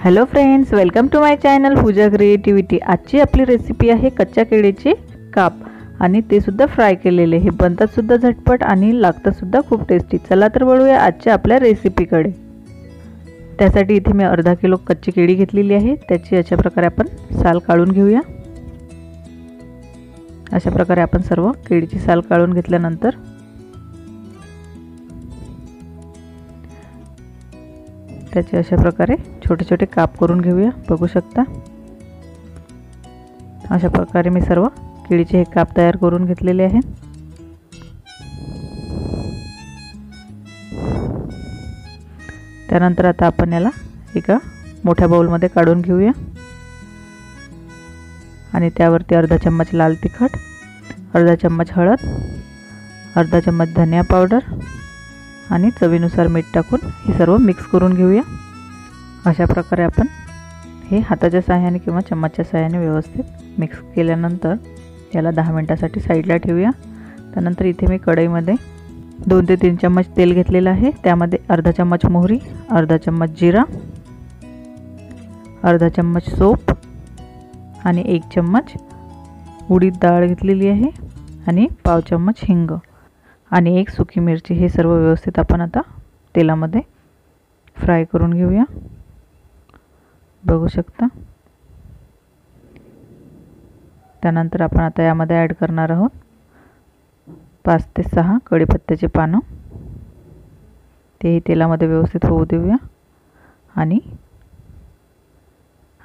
Hello friends welcome to my channel Pooja creativity आजची आपली recipe आहे कच्च्या केळीचे काप. आणि ते सुद्धा फ्राय केलेले. हे बनतात सुद्धा झटपट आणि लागतात सुद्धा खूप टेस्टी चला तर वळूया आजच्या आपल्या रेसिपीकडे त्यासाठी इथे मी अर्धा किलो कच्ची केळी घेतलेली आहे. त्याची अशा प्रकारे आपण साल काढून घेऊया. अशा प्रकारे आपण सर्व केळीची साल काढून घेतल्यानंतर त्याचे अशा प्रकारे छोटे छोटे काप करून घेऊया. बघू शकता. अशा प्रकारे मी सर्व केळीचे हे काप तयार करून घेतलेले आहे त्यानंतर आता आपण याला एका मोठ्या बाउलमध्ये काढून घेऊया. आणि त्यावरती अर्धा चम्मच लाल तिखट अर्धा चम्मच हळद अर्धा चम्मच धनिया पावडर आणि चवीनुसार मीठ टाकून हे सर्व मिक्स करून घेऊया. अशा प्रकारे आपण हे हाताच्या सहाय्याने किंवा चम्मचच्या सहाय्याने व्यवस्थित मिक्स केल्यानंतर याला दहा मिनटासाठी साईडला ठेवूया. त्यानंतर इथे मी कढईमध्ये दोन ते तीन चम्मच तेल घेतलेलं आहे. त्यामध्ये अर्धा चम्मच मोहरी अर्धा चम्मच जिरा अर्धा चम्मच सोप आणि एक चम्मच उडीद डाळ घेतलेली आहे आणि पाव चम्मच हिंग. आणि एक सुकी मिरची हे सर्व व्यवस्थित आपण आता तेलामध्ये फ्राय करून घेऊया. बघू शकता. त्यानंतर आपण आता यामध्ये ॲड करणार आहोत पाच ते सहा कढीपत्त्याचे पानं. तेही तेलामध्ये व्यवस्थित होऊ देऊया. आणि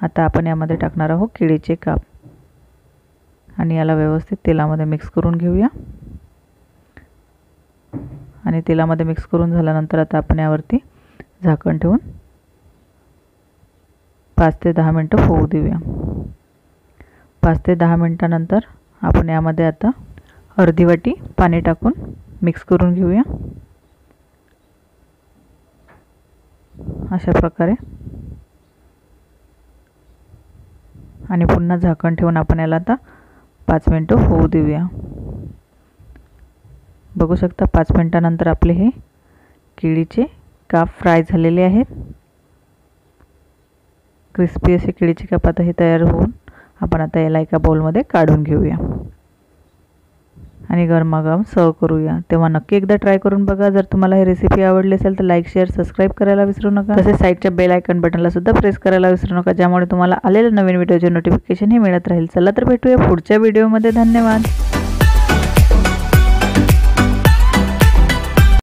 आता आपण यामध्ये टाकणार आहोत केळीचे काप. आणि याला व्यवस्थित तेलामध्ये मिक्स करून घेऊया. आणि तेलामध्ये मिक्स करून झाल्यानंतर आता आपण यावरती झाकण ठेवून पाच ते दहा मिनटं होऊ देऊया. पाच ते दहा मिनटानंतर आपण यामध्ये आता अर्धी वाटी पाणी टाकून मिक्स करून घेऊया. अशा प्रकारे. आणि पुन्हा झाकण ठेवून आपण याला आता पाच मिनटं होऊ देऊया. बघू शकता पाच मिनटानंतर आपले हे केळीचे काप फ्राय झालेले आहेत. क्रिस्पी असे केळीचे काप आता हे तयार होऊन आपण आता याला एका बाउलमध्ये काढून घेऊया. आणि गरमागरम सर्व करूया. तेव्हा नक्की एकदा ट्राय करून बघा. जर तुम्हाला ही रेसिपी आवडली असेल तर लाईक शेअर सबस्क्राईब करायला विसरू नका. तसेच साईडच्या बेल आयकन बटनला सुद्धा प्रेस करायला विसरू नका ज्यामुळे तुम्हाला आलेल्या नवीन व्हिडिओचे नोटिफिकेशन हे मिळत राहील. चला तर भेटूया पुढच्या व्हिडिओमध्ये धन्यवाद.